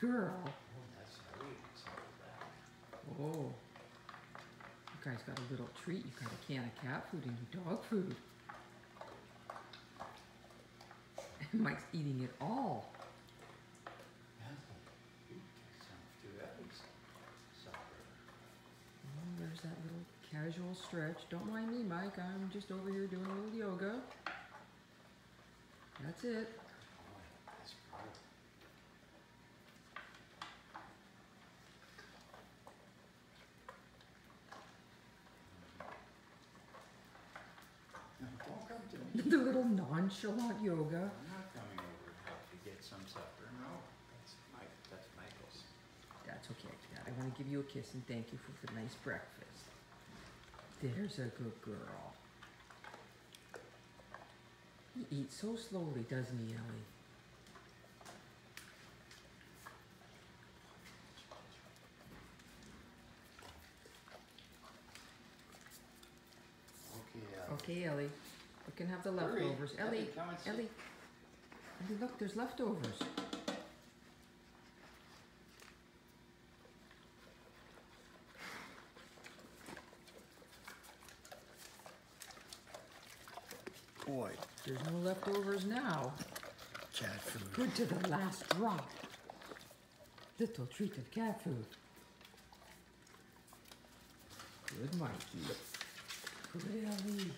girl. Oh, that's how we settled that. Oh. You guys got a little treat. You got a can of cat food and your dog food. And Mike's eating it all. Yeah. Ooh, Sounds too heavy. Supper. Oh, there's that little casual stretch. Don't mind me, Mike. I'm just over here doing a little yoga. That's it. Boy, that's brutal. No, Don't come to me. the little nonchalant yoga. I'm not coming over to help you get some supper. No, that's Mike. That's Michael's. That's okay, Dad. I want to give you a kiss and thank you for the nice breakfast. There's a good girl. He eats so slowly, doesn't he, Ellie? Okay. Uh, Okay, Ellie. You can have the Hurry. leftovers. Ellie, Ellie, come and sit. Ellie. Ellie, look, there's leftovers. Boy, There's no leftovers now. cat food. Good to the last drop. Little treat of cat food. Good Mikey. Good Ellie.